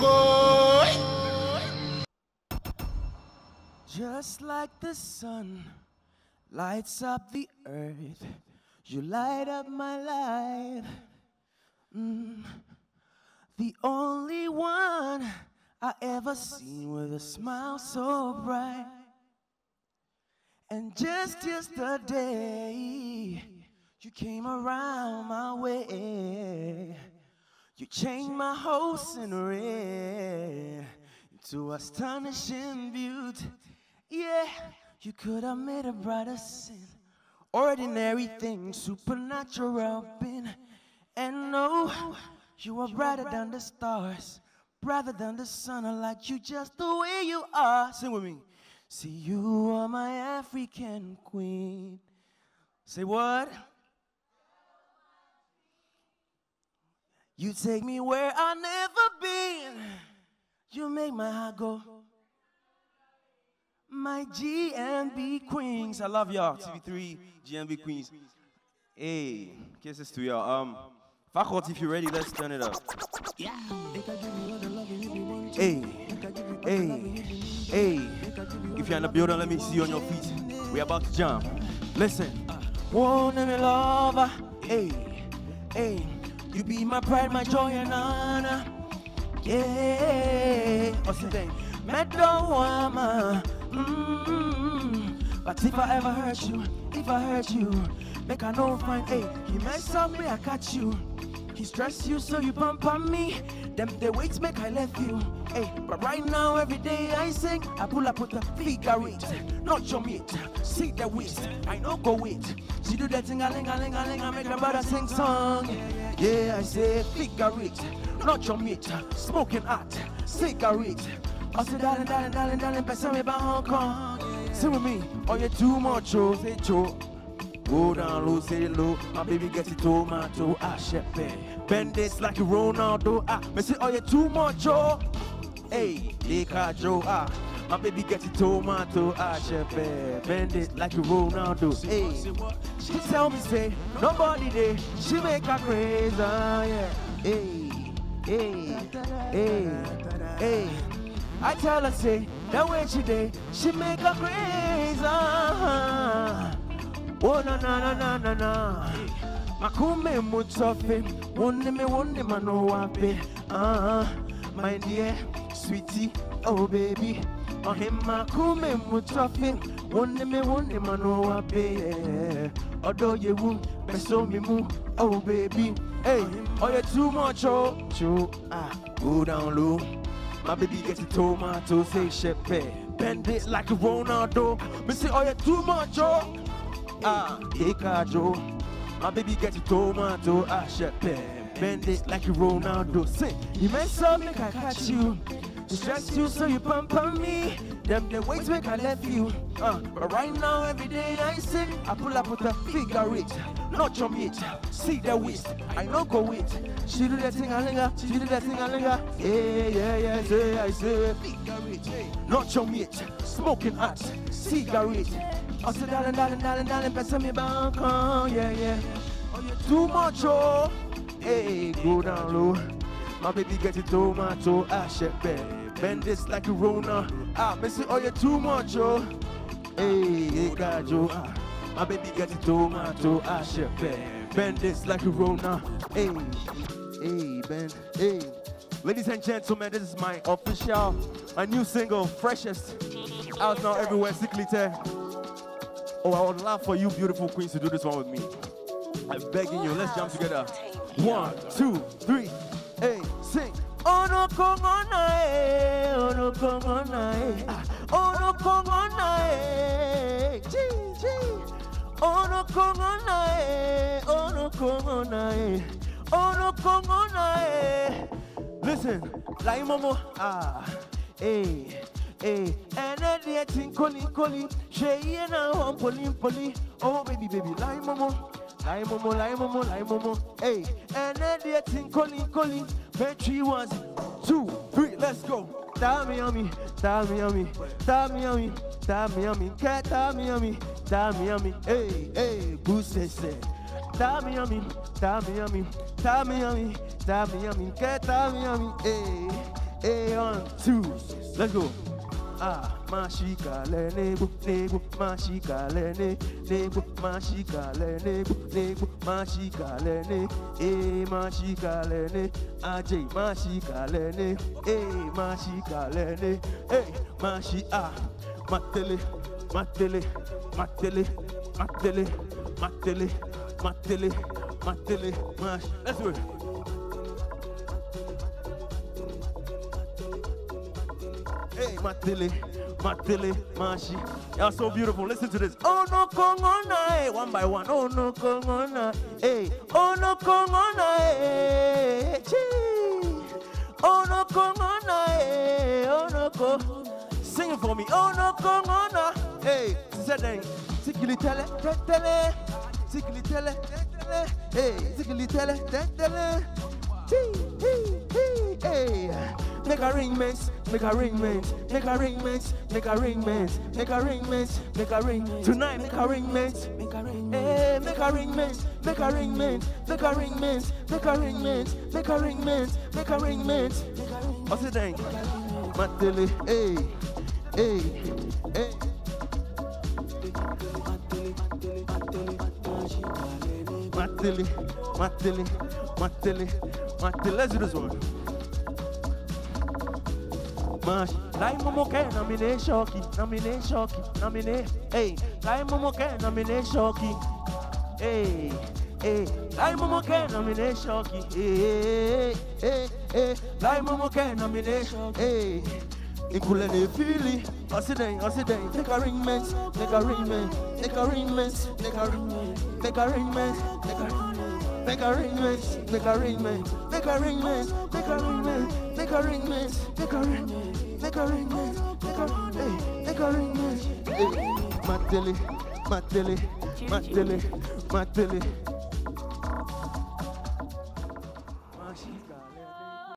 go. Just like the sun lights up the earth, you light up my life. Mm. The only one I ever seen with a smile so bright. And just yesterday, you came around my way. You changed my whole scenery into astonishing beauty. Yeah, you could have made a brighter sin. Ordinary things, supernatural been. And no, you are brighter than the stars, brighter than the sun. I like you just the way you are. Sing with me. See, you are my African queen. Say what? You take me where I've never been. You make my heart go. My GMB Queens. I love y'all. TV3 GMB Queens. Hey, kisses to y'all. Um, faculty, if you're ready, let's turn it up. Hey, hey, hey. If you're in the building, let me see you on your feet. We're about to jump. Listen. One me lover. Hey, hey. You be my pride, my joy, and honor. Yeah. What's the thing? Medawama. Mm-hmm. But if I ever hurt you, if I hurt you, make I know fine. Hey, he mess up me, I catch you. He stress you, so you bump on me. Them the weights make I left you. Hey, but right now every day I sing, I pull up with the figure eight, not your mate. See the waist, I know go wait. She do that thing, a ling a ling a ling, I make her brother sing song. Yeah, I say figure not your mate. Smoking hot, cigarette. I say darling, darling, darling, darling, best me about Hong Kong. Sing with me, oh you too much, oh say Joe. Go down low, say low. My baby gets it tomato. Ah, shepe. Bend this like Ronaldo. Ah, me say, oh, you too much, oh. Hey, Leka Joe. Ah, my baby gets it tomato. Ah, shepe. Bend it like a Ronaldo. Hey, she tell me, say, nobody there. She make her crazy. Ah, yeah. Hey, hey, hey, hey. I tell her, say, that way she day, she make her crazy. Ah, Oh na na na na na na. Makume mutsofe, wonde me wonde mano wape. Ah, my dear, sweetie, oh baby. Oh him makume mutsofe, wonde me wonde mano wape. Odo ye wu, beso mi mu, oh baby. Hey, oh you too much, oh, cho. Ah, go down low. My baby gets a tomato, say shepe. Bend it like a Ronaldo. Me say, oh you too much, oh. Ah, Eka Joe. My baby get it tomato, ah, shepe. Bend it like a Ronaldo. Say, you mess up, make I catch you. Distress you, so you pump on me. Them the weights make I left you. Uh, but right now, every day I sing, I pull up with a figure eight. Not your mate, see the waist. I know go wait. She do that thing, I linger. She do that thing, I linger. Yeah, yeah, yeah, say, I say, figure eight. Not your mate, smoking hot, cigarette. I said, darling, darling, darling, darling, better me back on, yeah, yeah. Oh, too much, oh. Hey, go down low. My baby get it tomato, ah, shit, bend. Bend this like a Rona. Ah, me say, oh, you too much, oh. Hey, hey, God, Joe. Ah, my baby get it tomato, ah, shit, bend. Bend this like a Rona. Hey, hey, bend, hey. Ladies and gentlemen, this is my official, a new single, freshest, out now everywhere, Sickly. Oh, I would love for you beautiful queens to do this one with me. I'm begging you, let's jump together. One, two, three, hey, sing. Oh no, come on, eh, oh no, come on, eh, ah, oh no, come on, eh, gee, gee. Oh no, come on, eh, oh no, come on, eh, oh no, come on, eh. Listen, like Momo, ah, hey. Hey, and then they think coli coli, she na one poli poli. Oh baby baby, lie momo, lie momo, lie momo, lie momo. Hey, and then they think coli coli. Three ones, two, three, let's go. Dami on me, dami on me, dami on me, dami on me, cat dami on me, dami on me, hey, hey, boost and say. Dami on me, dami on me, dami on me, dami on me, cat dami on me, hey, hey, on two, let's go. Ah, mashika le nebo, nebo, mashika le ne, nebo, mashika le nebo, nebo, mashika le ne, eh, mashika le ne, AJ, mashika le ne, eh, mashika le ne, eh, mashi ah, matele, matele, matele, matele, matele, matele, matele, mash. Let's it. Hey, Matili, Matili, Mashi. Y'all so beautiful. Listen to this. Oh no kongona, hey, eh. one by one. Oh no kongona, eh. hey. Oh no kongona, hey. Eh. Chee. Oh no kongona, hey. Oh no ko. Sing it for me. Oh no kongona, hey. Zedeng. Sikili tele, tele. Sikili tele, tele. Hey, sikili tele, tele. Chee, hee, hee, hey. Make arrangements, make arrangements, make arrangements, make arrangements, make arrangements, make arrangements. Tonight, make arrangements, make arrangements, hey, make arrangements, make arrangements, make arrangements, make arrangements, make arrangements, make arrangements. What's the thing? Matele, hey, hey, hey. Matele, Matele, Matele, Mantele, mantele, let's do this one. Mash, like Momo K, nominate Shocky, nominate Shocky, nominate, hey, like Momo K, nominate Shocky, hey, hey, like Momo K, nominate Shocky, hey, hey, hey, like Momo K, nominate Shocky, hey. Inkulele fili, osideng, osideng, make arrangements, make arrangements, make arrangements, make arrangements, make arrangements, make arrangements. Make arrangements, make arrangements, make arrangements, make arrangements, make arrangements, make arrangements, make arrangements, make arrangements, make arrangements. Matele, Matele, Matele, Matele,